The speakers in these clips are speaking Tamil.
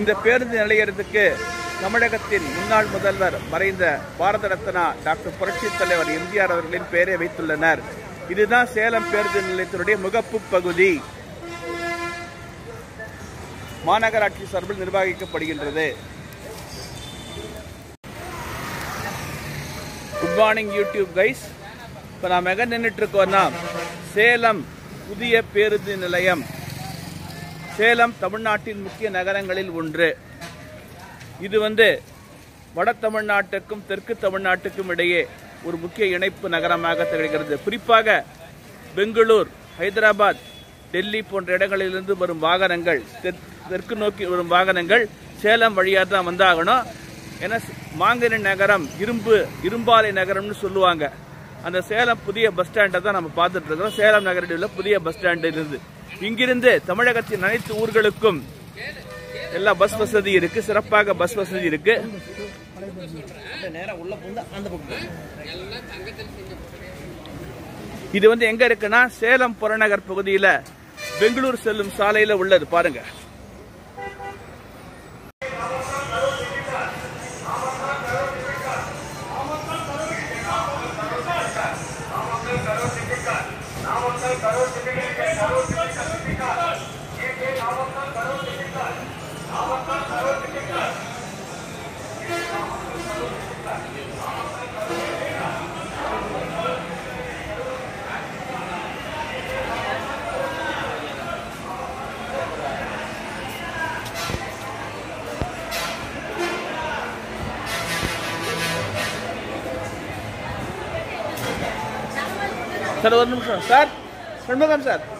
இந்த பேருந்து நிலையத்துக்கு தமிழகத்தின் முன்னாள் முதல்வர் மறைந்த பாரத ரத்னா டாக்டர் புரட்சி தலைவர் எம்ஜிஆர் அவர்களின் பெயரை வைத்துள்ளனர். இதுதான் சேலம் பேருந்து நிலையத்தினுடைய முகப்பு பகுதி. மாநகராட்சி சார்பில் நிர்வகிக்கப்படுகின்றது. குட் மார்னிங் யூடியூப் கைஸ் இப்போ நாம் எங்கே நின்றுட்டு இருக்கோம்னா சேலம் புதிய பேருந்து நிலையம். சேலம் தமிழ்நாட்டின் முக்கிய நகரங்களில் ஒன்று. இது வந்து வட தமிழ்நாட்டுக்கும் தெற்கு தமிழ்நாட்டுக்கும் இடையே ஒரு முக்கிய இணைப்பு நகரமாக திகழ்கிறது. குறிப்பாக பெங்களூர் ஹைதராபாத் டெல்லி போன்ற இடங்களிலிருந்து வரும் வாகனங்கள் தெற்- தெற்கு நோக்கி வரும் வாகனங்கள் சேலம் வழியாக தான் வந்தாகணும். ஏன்னா மாங்கனி நகரம் இரும்பு இரும்பாலை நகரம்னு சொல்லுவாங்க. அந்த சேலம் புதிய பஸ் ஸ்டாண்டை தான் நம்ம பார்த்துட்டு இருக்கிறோம். சேலம் நகரில் உள்ள புதிய பஸ் ஸ்டாண்டு இருந்து இங்கிருந்து தமிழகத்தின் அனைத்து ஊர்களுக்கும் எல்லா பஸ் வசதி இருக்கு சிறப்பாக பஸ் வசதி இருக்கு. இது வந்து எங்க இருக்குன்னா சேலம் புறநகர் பகுதியில பெங்களூர் செல்லும் சாலையில உள்ளது. பாருங்க. சார் ஒரு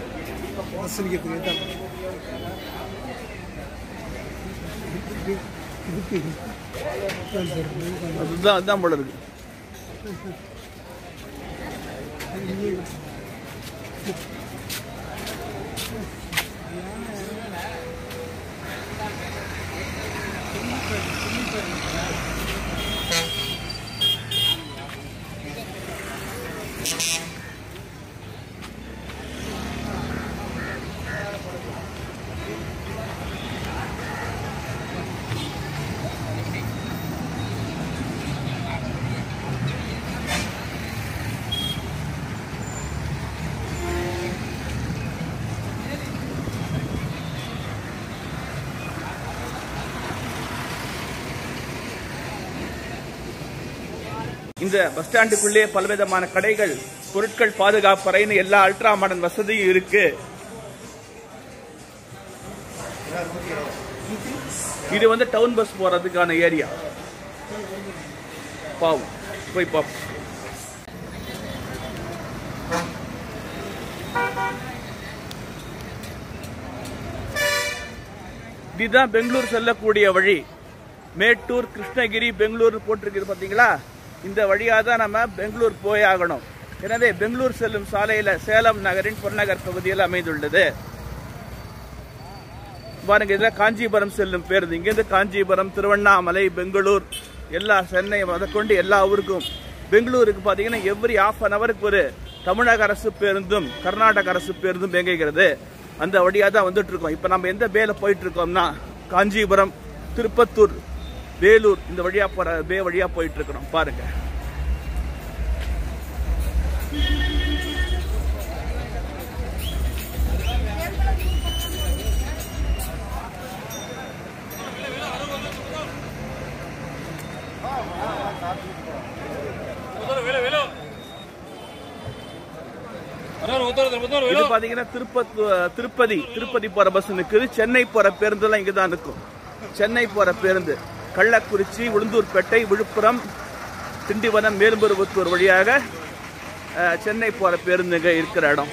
சார் வாசனிக்கிறதுக்கு தான் அதுதான் அதுதான் போல இருக்கு இந்த பஸ் ஸ்டாண்டுக்குள்ளே பலவிதமான கடைகள் பொருட்கள் பாதுகாப்பறைன்னு எல்லா அல்ட்ரா மாடர்ன் வசதியும் இருக்கு. இது வந்து டவுன் பஸ் போறதுக்கான ஏரியா பாவம். போய் பாப்போம். இதுதான் பெங்களூர் செல்லக்கூடிய வழி. மேட்டூர் கிருஷ்ணகிரி பெங்களூர் போட்டிருக்குது பாத்தீங்களா? இந்த வழியாக தான் நம்ம பெங்களூர் போய் ஆகணும். எனவே பெங்களூர் செல்லும் சாலையில் சேலம் நகரின் புறநகர் பகுதியில் அமைந்துள்ளது. பாருங்க இதில் காஞ்சிபுரம் செல்லும் பேருந்து. இங்கேருந்து காஞ்சிபுரம் திருவண்ணாமலை பெங்களூர் எல்லா சென்னை முதற்கொண்டு எல்லா ஊருக்கும். பெங்களூருக்கு பார்த்தீங்கன்னா எவ்ரி ஆஃப் அன் ஹவருக்கு ஒரு தமிழக அரசு பேருந்தும் கர்நாடக அரசு பேருந்தும் இயங்குகிறது. அந்த வழியாக தான் வந்துட்டு இருக்கோம். இப்போ நம்ம எந்த பேல போயிட்டு இருக்கோம்னா காஞ்சிபுரம் திருப்பத்தூர் வேலூர் இந்த வழியா போற பே வழியா போயிட்டு இருக்கிறோம் பாருங்க. இது பாத்தீங்கன்னா திருப்பதி திருப்பதி போற பஸ் நிக்குது. சென்னை போற பேருந்து எல்லாம் இங்கதான் இருக்கும். நிற்கும் சென்னை போற பேருந்து. கள்ளக்குறிச்சி உளுந்தூர்பேட்டை விழுப்புரம் திண்டிவனம் மேல்மருவத்தூர் வழியாக சென்னை போற பேருந்துங்க இருக்கிற இடம்.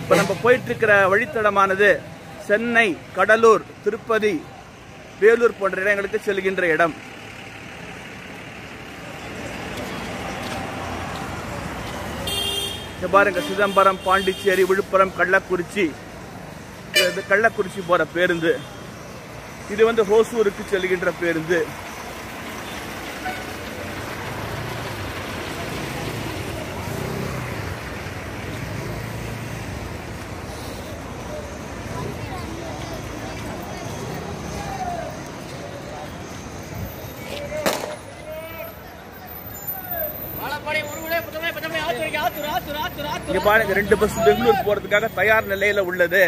இப்ப நம்ம போயிட்டு இருக்கிற வழித்தடமானது சென்னை கடலூர் திருப்பதி வேலூர் போன்ற இடங்களுக்கு செல்கின்ற இடம். பாருங்க சிதம்பரம் பாண்டிச்சேரி விழுப்புரம் கள்ளக்குறிச்சி. இது கள்ளக்குறிச்சி போற பேருந்து. இது வந்து ஹோசூருக்கு செல்கின்ற பேருந்து. இங்க பாருங்க ரெண்டு பஸ் பெங்களூர் போறதுக்காக தயார் நிலையில உள்ளது.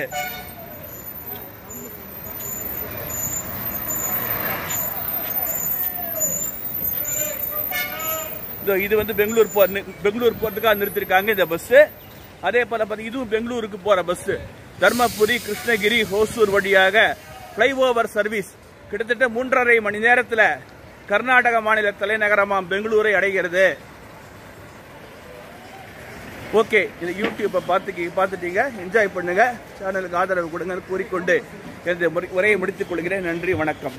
இது வந்து பெங்களூர் போ பெங்களூர் போகிறதுக்காக நிறுத்திருக்காங்க இந்த பஸ்ஸு அதே போல் பார்த்தீங்கன்னா இதுவும் பெங்களூருக்கு போகிற பஸ்ஸு தர்மபுரி கிருஷ்ணகிரி ஹோசூர் வழியாக ஃப்ளைஓவர் சர்வீஸ் கிட்டத்தட்ட மூன்றரை மணி நேரத்தில் கர்நாடக மாநில தலைநகரமாம் பெங்களூரை அடைகிறது. ஓகே இது யூடியூப்பை பார்த்து பார்த்துட்டீங்க. என்ஜாய் பண்ணுங்க. சேனலுக்கு ஆதரவு கொடுங்கன்னு கூறிக்கொண்டு எனது முறை- உரையை முடித்துக் கொள்கிறேன். நன்றி வணக்கம்.